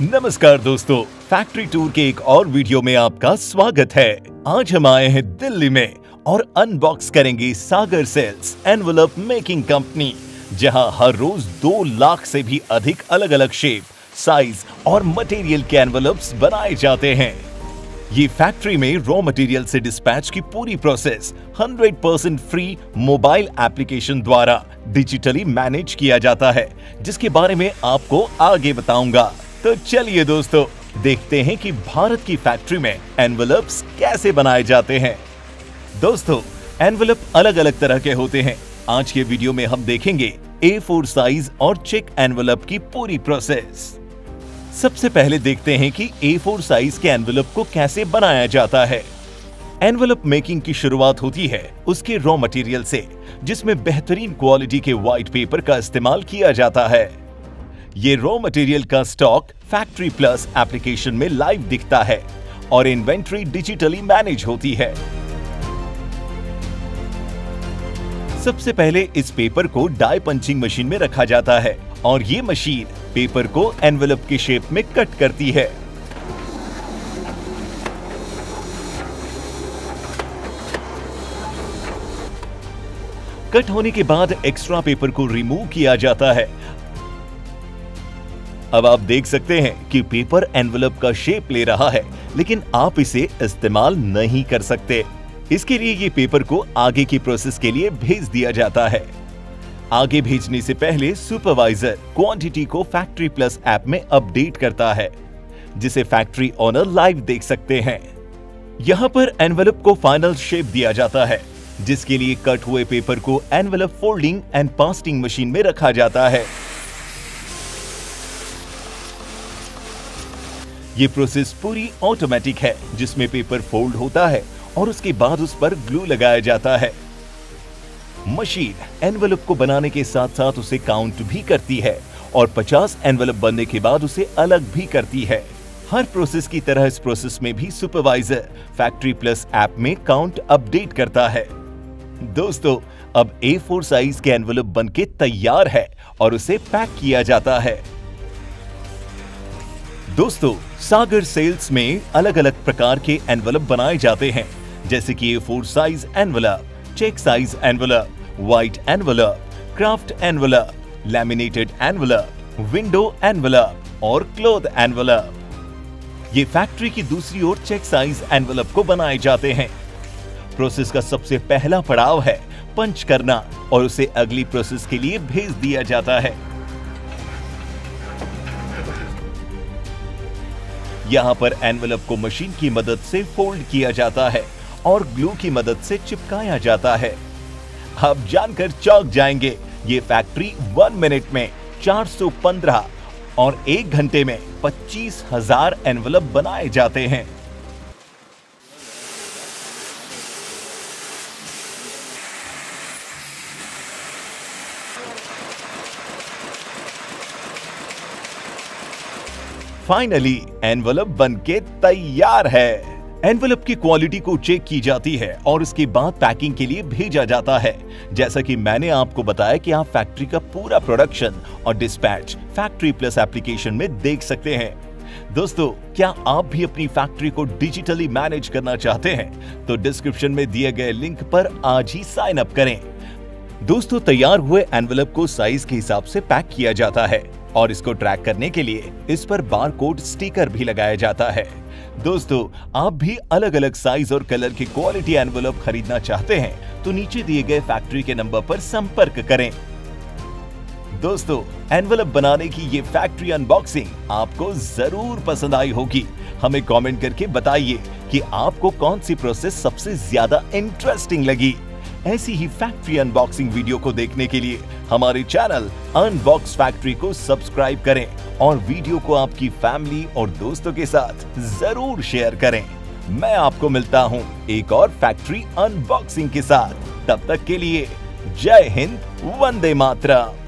नमस्कार दोस्तों factory tour के एक और वीडियो में आपका स्वागत है। आज हम आए हैं दिल्ली में और अनबॉक्स करेंगे Sagar sales envelope making company जहाँ हर रोज दो लाख से भी अधिक अलग अलग शेप साइज़ और मटेरियल के एनवलप्स बनाए जाते हैं। ये फैक्ट्री में रॉ मटेरियल से डिस्पैच की पूरी process 100 percent free mobile application द्वारा डिजिटली मैनेज किया जाता है, जिसके बारे में आपको आगे बताऊँगा। तो चलिए दोस्तों, देखते हैं कि भारत की फैक्ट्री में एनवलप्स कैसे बनाए जाते हैं। दोस्तों एनवलप अलग अलग तरह के होते हैं। आज के वीडियो में हम देखेंगे ए फोर साइज़ और चेक एनवलप की पूरी प्रोसेस सबसे पहले देखते हैं कि ए फोर साइज़ के एनवलप को कैसे बनाया जाता है। एनवलप मेकिंग की शुरुआत होती है उसके रॉ मटेरियल से, जिसमें बेहतरीन क्वालिटी के व्हाइट पेपर का इस्तेमाल किया जाता है। ये रॉ मटेरियल का स्टॉक फैक्ट्री प्लस एप्लीकेशन में लाइव दिखता है और इन्वेंट्री डिजिटली मैनेज होती है। सबसे पहले इस पेपर को डाई पंचिंग मशीन में रखा जाता है और ये मशीन पेपर को एनवेलप के शेप में कट करती है। कट होने के बाद एक्स्ट्रा पेपर को रिमूव किया जाता है अब आप देख सकते हैं कि पेपर एनवेलप का शेप ले रहा है, लेकिन आप इसे इस्तेमाल नहीं कर सकते। इसके लिए ये पेपर को आगे की प्रोसेस के लिए भेज दिया जाता है। आगे भेजने से पहले सुपरवाइजर क्वांटिटी को फैक्ट्री प्लस ऐप में अपडेट करता है, जिसे फैक्ट्री ओनर लाइव देख सकते हैं। यहाँ पर एनवेलप को फाइनल शेप दिया जाता है, जिसके लिए कट हुए पेपर को envelope folding and pasting machine में रखा जाता है। ये प्रोसेस पूरी ऑटोमेटिक है, जिसमें पेपर फोल्ड होता है और उसके बाद उस पर ग्लू लगाया जाता है। मशीन एनवेलप को बनाने के साथ साथ उसे काउंट भी करती है और 50 एनवेलप बनने के बाद उसे अलग भी करती है। हर प्रोसेस की तरह इस प्रोसेस में भी सुपरवाइजर फैक्ट्री प्लस ऐप में काउंट अपडेट करता है। दोस्तों, अब ए साइज़ के एनवेलप बन के तैयार है और उसे पैक किया जाता है। दोस्तों, सागर सेल्स में अलग अलग प्रकार के एनवेलप बनाए जाते हैं। जैसे कि A four size envelope check size envelope white envelope kraft envelope laminated envelope window envelope और क्लोथ एनवेलप ये फैक्ट्री की दूसरी ओर चेक साइज़ एनवेलप को बनाए जाते हैं। प्रोसेस का सबसे पहला पड़ाव है पंच करना और उसे अगली प्रोसेस के लिए भेज दिया जाता है। यहाँ पर एनवेलप को मशीन की मदद से फोल्ड किया जाता है और ग्लू की मदद से चिपकाया जाता है। आप जानकर चौक जाएँगे, ये फैक्ट्री वन मिनट में 415 और एक घंटे में पच्चीस हज़ार एनवलप बनाए जाते हैं। फाइनली एनवलप बनके तैयार है। एनवेलप की क्वालिटी को चेक की जाती है और उसके बाद पैकिंग के लिए भेजा जाता है। जैसा कि मैंने आपको बताया कि आप फैक्ट्री का पूरा प्रोडक्शन और डिस्पैच फैक्ट्री प्लस एप्लीकेशन में देख सकते हैं। दोस्तों, क्या आप भी अपनी फैक्ट्री को डिजिटली मैनेज करना चाहते हैं? तो डिस्क्रिप्शन में दिए गए लिंक पर आज ही साइन अप करें। दोस्तों, तैयार हुए एनवेलप को साइज़ के हिसाब से पैक किया जाता है। और इसको ट्रैक करने के लिए इस पर बार कोड स्टिकर भी लगाया जाता है। दोस्तों, आप भी अलग अलग साइज़ और कलर की क्वालिटी एनवेलप खरीदना चाहते हैं तो नीचे दिए गए फैक्ट्री के नंबर पर संपर्क करें। दोस्तों एनवेलप बनाने की ये फैक्ट्री अनबॉक्सिंग आपको ज़रूर पसंद आई होगी। हमें कमेंट करके बताइए कि आपको कौन सी प्रोसेस सबसे ज़्यादा इंटरेस्टिंग लगी। ऐसी ही फैक्ट्री अनबॉक्सिंग वीडियो को देखने के लिए हमारे चैनल अनबॉक्स फैक्ट्री को सब्सक्राइब करें और वीडियो को आपकी फैमिली और दोस्तों के साथ ज़रूर शेयर करें। मैं आपको मिलता हूँ एक और फैक्ट्री अनबॉक्सिंग के साथ। तब तक के लिए जय हिंद, वंदे मातरम।